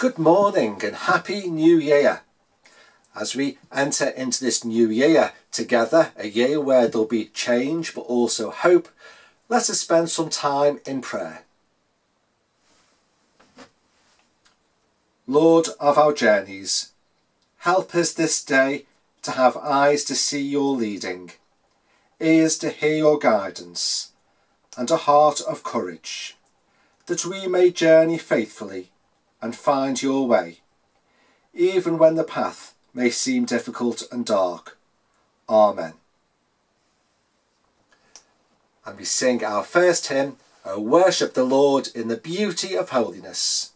Good morning and Happy New Year. As we enter into this new year together, a year where there'll be change but also hope, let us spend some time in prayer. Lord of our journeys, help us this day to have eyes to see your leading, ears to hear your guidance, and a heart of courage, that we may journey faithfully and find your way, even when the path may seem difficult and dark. Amen. And we sing our first hymn, O worship the Lord in the beauty of holiness.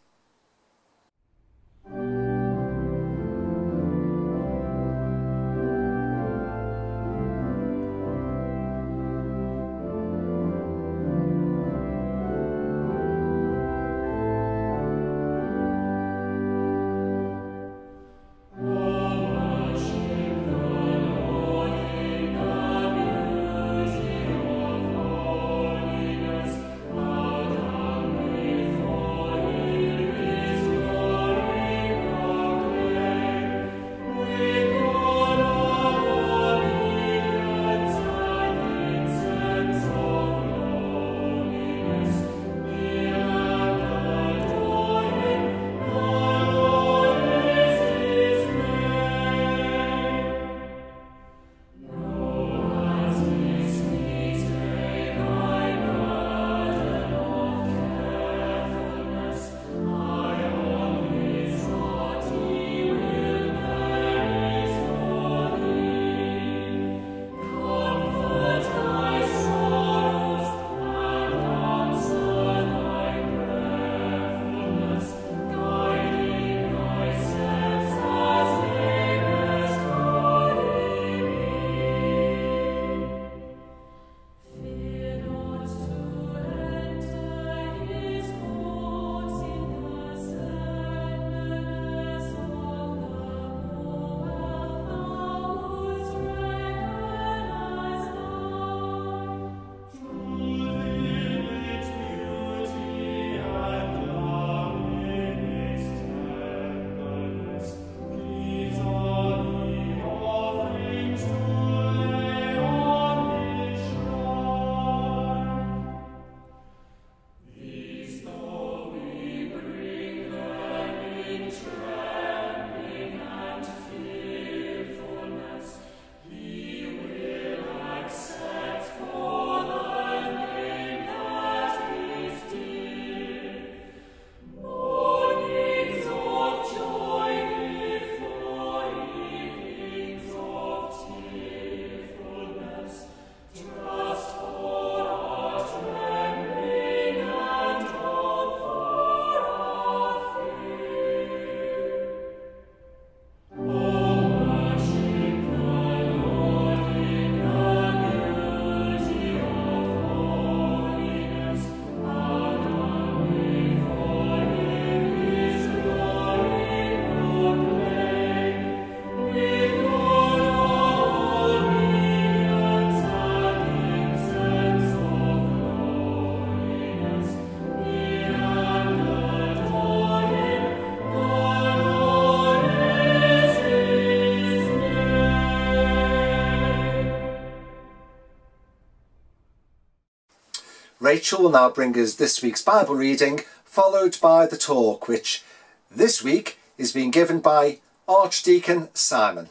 Rachel will now bring us this week's Bible reading, followed by the talk, which this week is being given by Archdeacon Simon.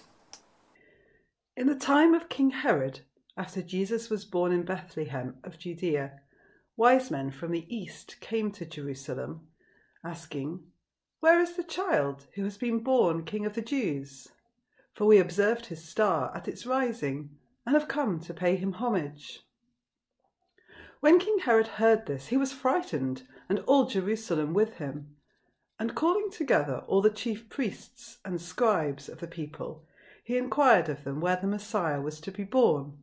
In the time of King Herod, after Jesus was born in Bethlehem of Judea, wise men from the east came to Jerusalem, asking, Where is the child who has been born King of the Jews? For we observed his star at its rising and have come to pay him homage. When King Herod heard this, he was frightened, and all Jerusalem with him. And calling together all the chief priests and scribes of the people, he inquired of them where the Messiah was to be born.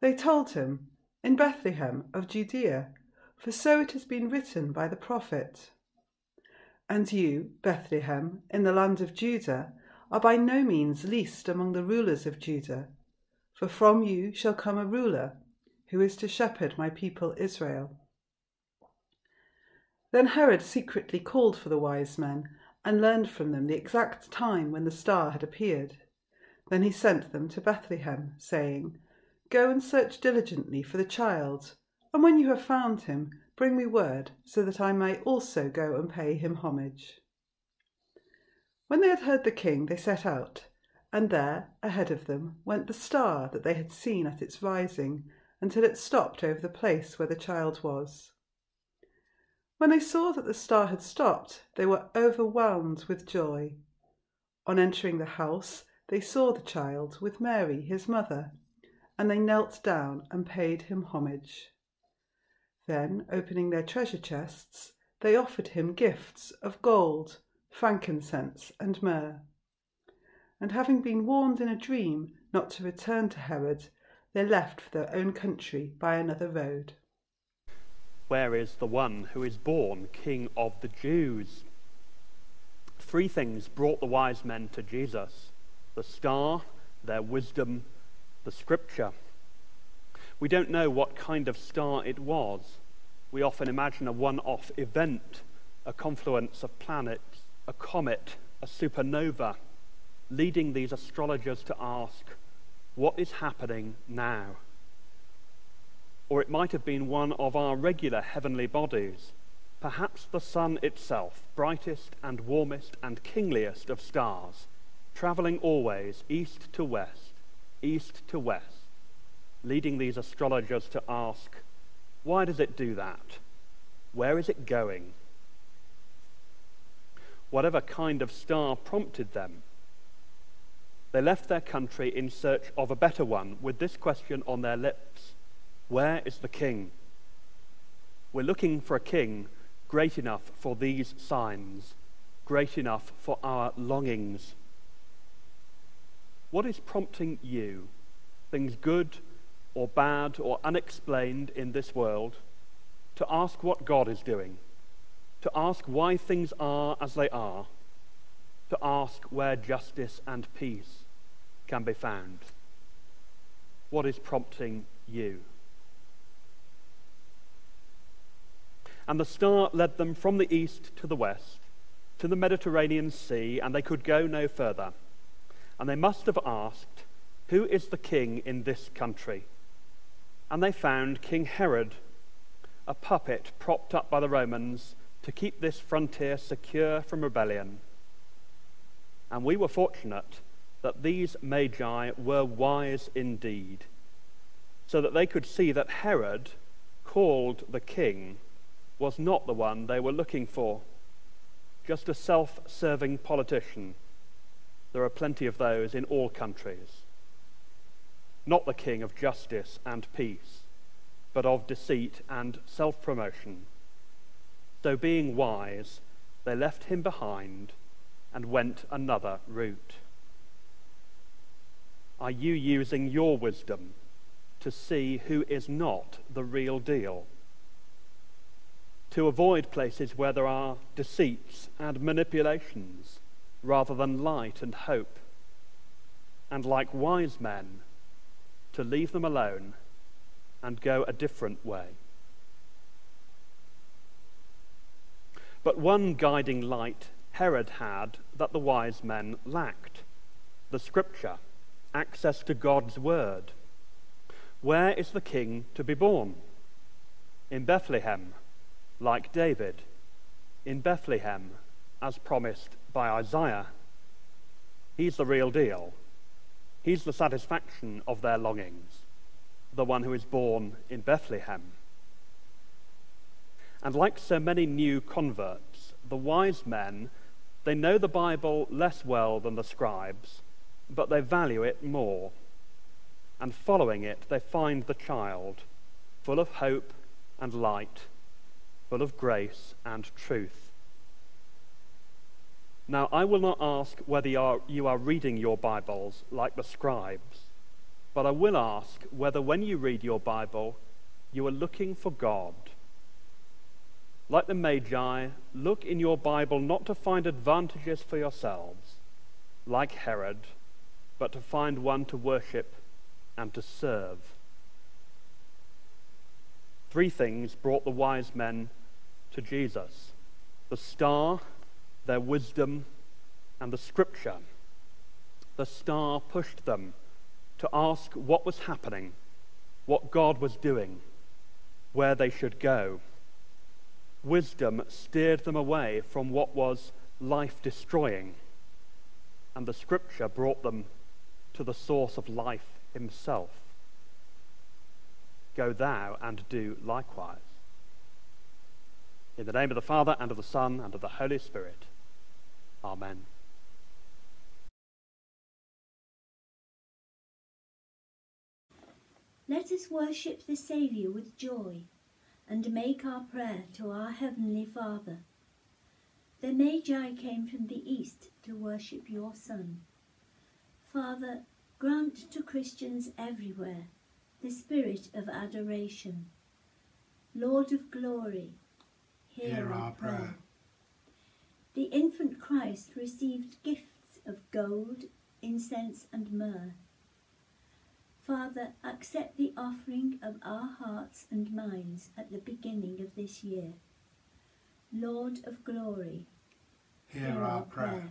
They told him, In Bethlehem of Judea, for so it has been written by the prophet. And you, Bethlehem, in the land of Judah, are by no means least among the rulers of Judah, for from you shall come a ruler who is to shepherd my people Israel. Then Herod secretly called for the wise men and learned from them the exact time when the star had appeared. Then he sent them to Bethlehem, saying, Go and search diligently for the child, and when you have found him, bring me word, so that I may also go and pay him homage. When they had heard the king, they set out, and there, ahead of them, went the star that they had seen at its rising, until it stopped over the place where the child was. When they saw that the star had stopped, they were overwhelmed with joy. On entering the house, they saw the child with Mary, his mother, and they knelt down and paid him homage. Then, opening their treasure chests, they offered him gifts of gold, frankincense, and myrrh. And having been warned in a dream not to return to Herod, they left for their own country by another road. Where is the one who is born King of the Jews? Three things brought the wise men to Jesus the star, their wisdom, the scripture. We don't know what kind of star it was. We often imagine a one off event, a confluence of planets, a comet, a supernova, leading these astrologers to ask, What is happening now? or it might have been one of our regular heavenly bodies, perhaps the sun itself, brightest and warmest and kingliest of stars, travelling always east to west, east to west, leading these astrologers to ask, why does it do that? Where is it going? Whatever kind of star prompted them, they left their country in search of a better one with this question on their lips. Where is the king? We're looking for a king great enough for these signs, great enough for our longings. What is prompting you, things good or bad or unexplained in this world, to ask what God is doing, to ask why things are as they are, to ask where justice and peace can be found? What is prompting you? And the star led them from the east to the west, to the Mediterranean Sea, and they could go no further. And they must have asked, Who is the king in this country? And they found King Herod, a puppet propped up by the Romans to keep this frontier secure from rebellion. And we were fortunate that these magi were wise indeed, so that they could see that Herod, called the king, was not the one they were looking for, just a self serving politician. There are plenty of those in all countries. Not the king of justice and peace, but of deceit and self promotion. So, being wise, they left him behind and went another route. Are you using your wisdom to see who is not the real deal? to avoid places where there are deceits and manipulations rather than light and hope, and like wise men, to leave them alone and go a different way. But one guiding light Herod had that the wise men lacked the scripture, access to God's word. Where is the king to be born? In Bethlehem like David, in Bethlehem, as promised by Isaiah. He's the real deal. He's the satisfaction of their longings, the one who is born in Bethlehem. And like so many new converts, the wise men, they know the Bible less well than the scribes, but they value it more. And following it, they find the child, full of hope and light full of grace and truth. Now, I will not ask whether you are, reading your Bibles like the scribes, but I will ask whether when you read your Bible, you are looking for God. Like the Magi, look in your Bible not to find advantages for yourselves, like Herod, but to find one to worship and to serve. Three things brought the wise men to Jesus. The star, their wisdom, and the scripture. The star pushed them to ask what was happening, what God was doing, where they should go. Wisdom steered them away from what was life destroying, and the scripture brought them to the source of life himself. Go thou and do likewise. In the name of the Father, and of the Son, and of the Holy Spirit. Amen. Let us worship the Saviour with joy and make our prayer to our Heavenly Father. The Magi came from the east to worship your Son. Father, grant to Christians everywhere the spirit of adoration. Lord of glory, hear, Hear our prayer. prayer. The infant Christ received gifts of gold, incense, and myrrh. Father, accept the offering of our hearts and minds at the beginning of this year. Lord of glory, Hear our prayer.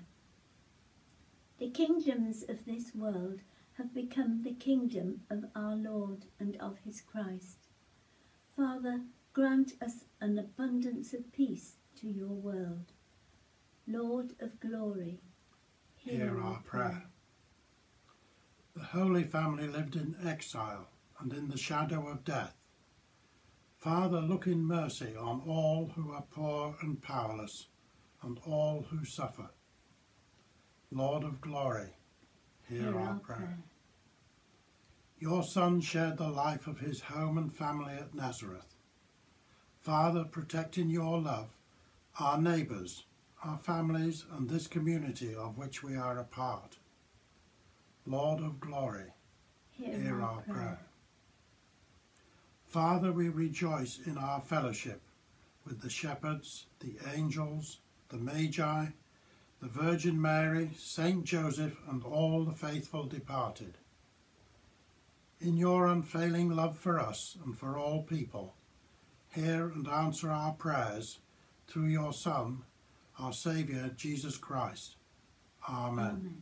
The kingdoms of this world have become the kingdom of our Lord and of his Christ. Father, grant us an abundance of peace to your world. Lord of glory, Hear our prayer. The Holy Family lived in exile and in the shadow of death. Father, look in mercy on all who are poor and powerless, and all who suffer. Lord of glory, hear, our prayer. Your Son shared the life of his home and family at Nazareth. Father, protect in your love our neighbours, our families, and this community of which we are a part. Lord of glory, Hear, our prayer. Father, we rejoice in our fellowship with the shepherds, the angels, the magi, the Virgin Mary, Saint Joseph, and all the faithful departed. In your unfailing love for us and for all people, hear and answer our prayers through your Son, our Saviour, Jesus Christ. Amen. Amen.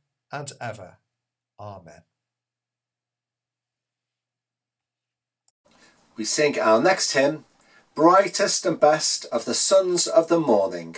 and ever. Amen. We sing our next hymn, Brightest and Best of the Sons of the Morning.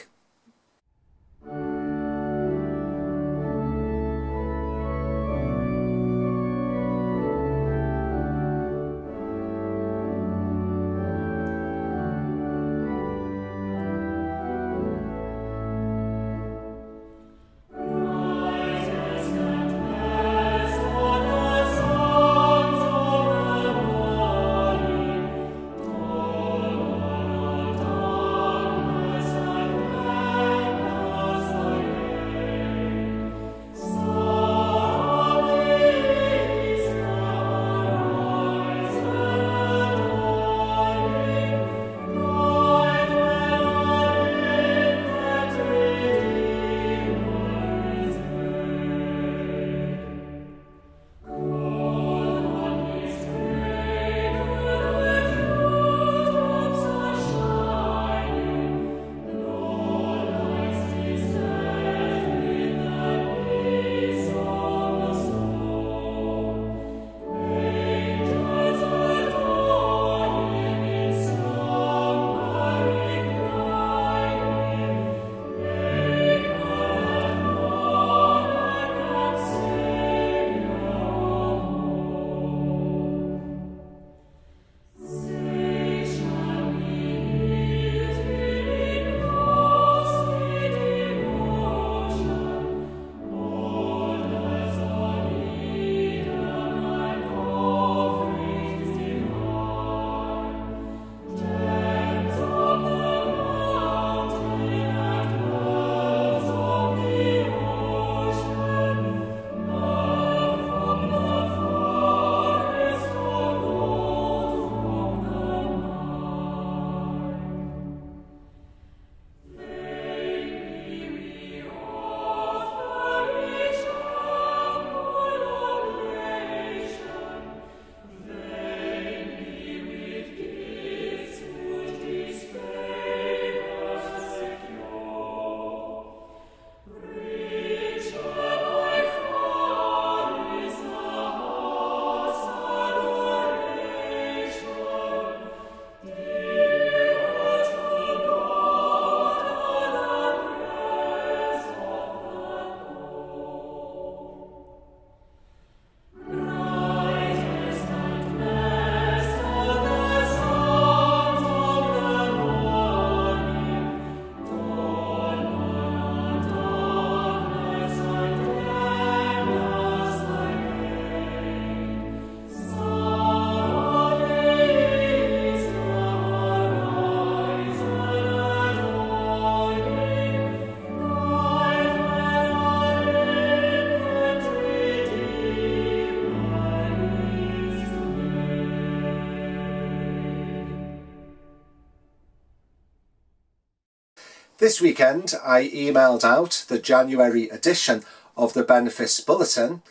This weekend I emailed out the January edition of the Benefice Bulletin.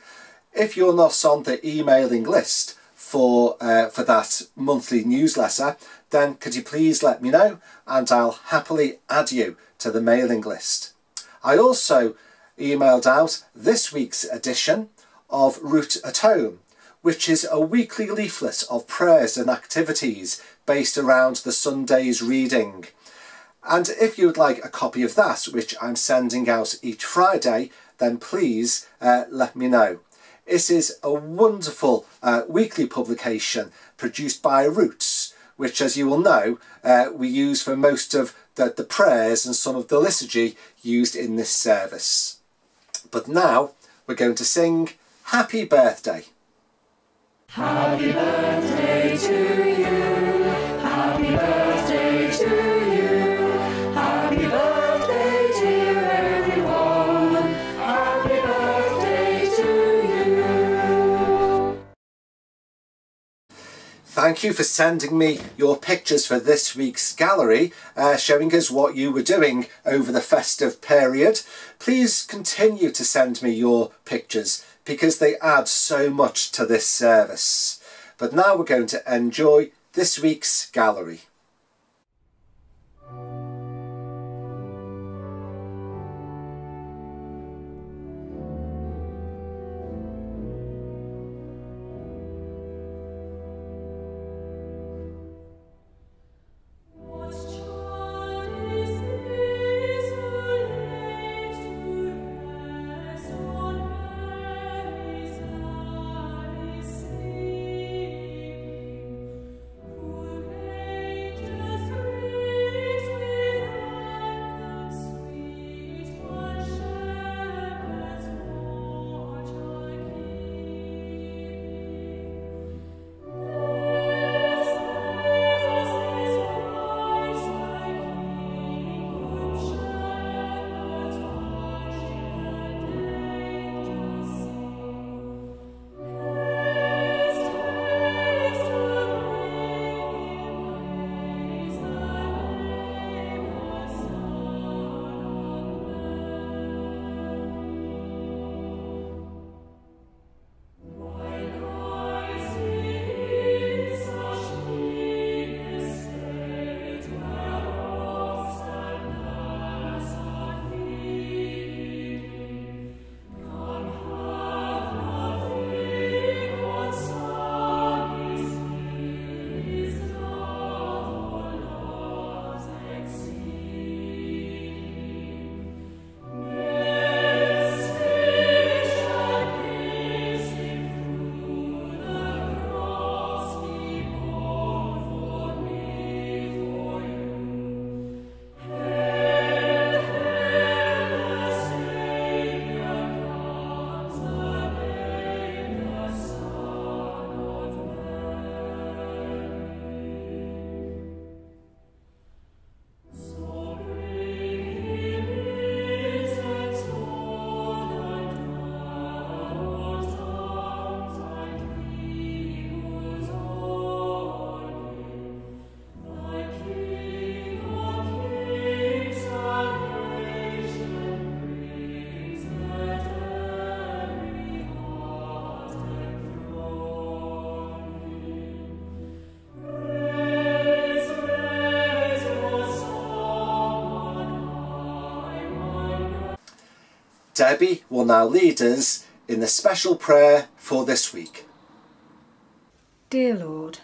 If you're not on the emailing list for, uh, for that monthly newsletter, then could you please let me know and I'll happily add you to the mailing list. I also emailed out this week's edition of Roots at Home, which is a weekly leaflet of prayers and activities based around the Sunday's reading. And if you would like a copy of that, which I'm sending out each Friday, then please uh, let me know. This is a wonderful uh, weekly publication produced by Roots, which, as you will know, uh, we use for most of the, the prayers and some of the liturgy used in this service. But now we're going to sing Happy Birthday. Happy birthday to you. Thank you for sending me your pictures for this week's gallery, uh, showing us what you were doing over the festive period. Please continue to send me your pictures because they add so much to this service. But now we're going to enjoy this week's gallery. Debbie will now lead us in the special prayer for this week. Dear Lord,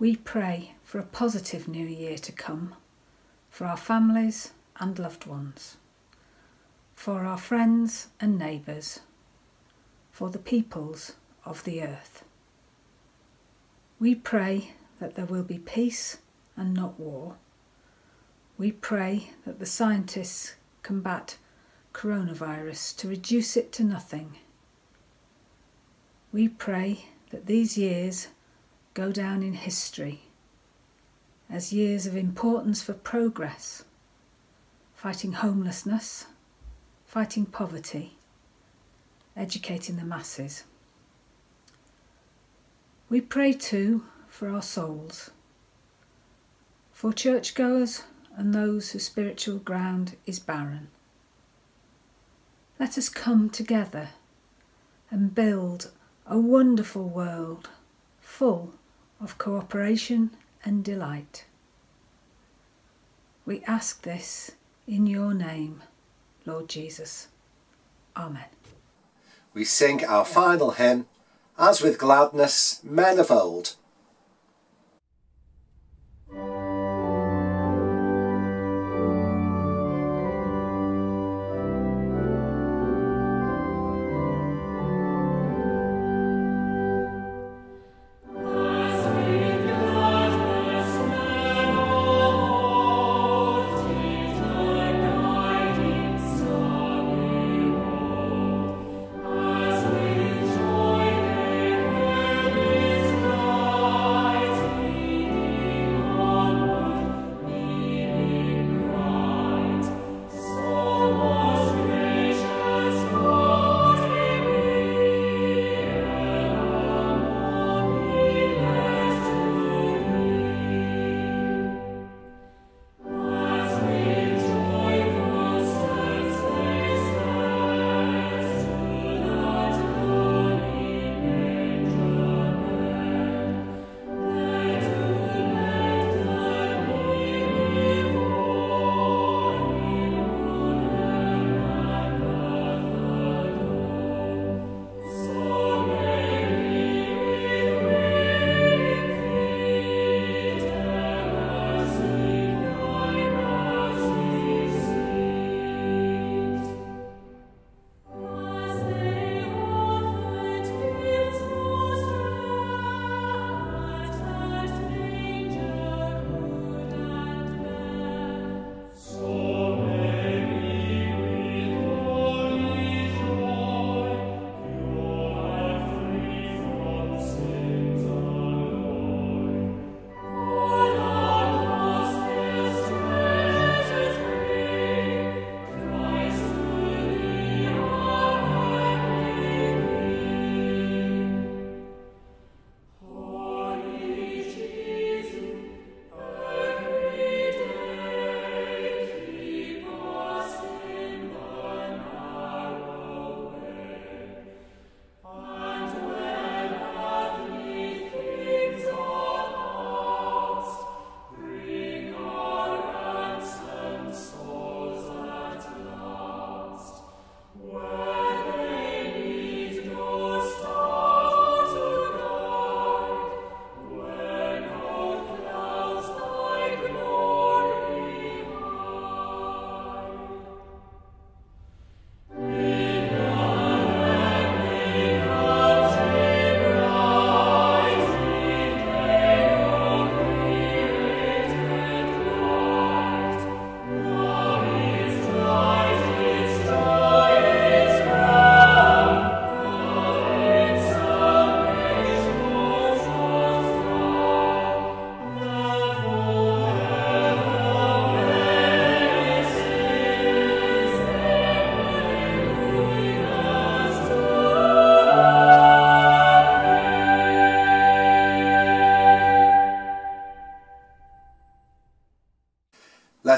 we pray for a positive new year to come, for our families and loved ones, for our friends and neighbours, for the peoples of the earth. We pray that there will be peace and not war. We pray that the scientists combat coronavirus to reduce it to nothing. We pray that these years go down in history as years of importance for progress, fighting homelessness, fighting poverty, educating the masses. We pray too for our souls, for churchgoers and those whose spiritual ground is barren. Let us come together and build a wonderful world full of cooperation and delight. We ask this in your name, Lord Jesus. Amen. We sing our final hymn, as with gladness, men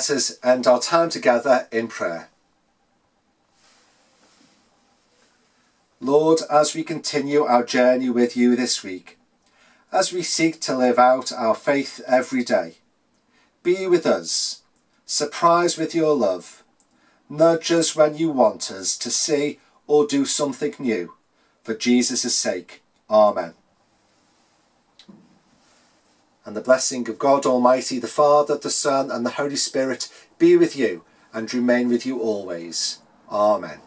Let us end our time together in prayer. Lord, as we continue our journey with you this week, as we seek to live out our faith every day, be with us, surprise with your love, nudge us when you want us to see or do something new, for Jesus' sake. Amen. And the blessing of God Almighty, the Father, the Son, and the Holy Spirit be with you and remain with you always. Amen.